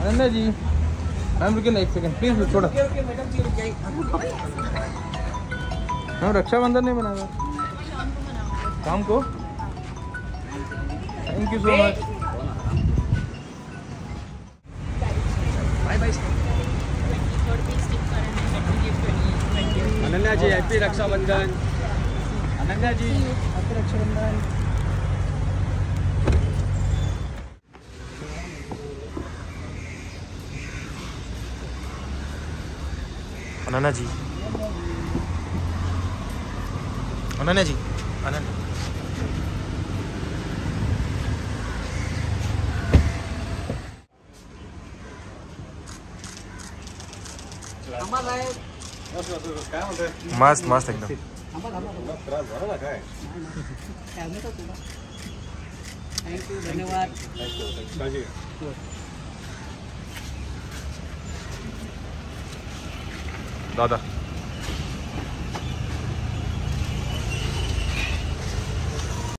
अनन्या जी ma'am रुकिए ना एक सेकंड प्लीज़ थोड़ा। मैम रक्षाबंधन नहीं मनाया शाम को? Thank you so much Ananya ji happy Rakshabandhan. Ananya ji. Happy Rakshabandhan. Ananya ji. Ananya ji. Ananya. मस्त मस्त एकदम। धन्यवाद। দাদা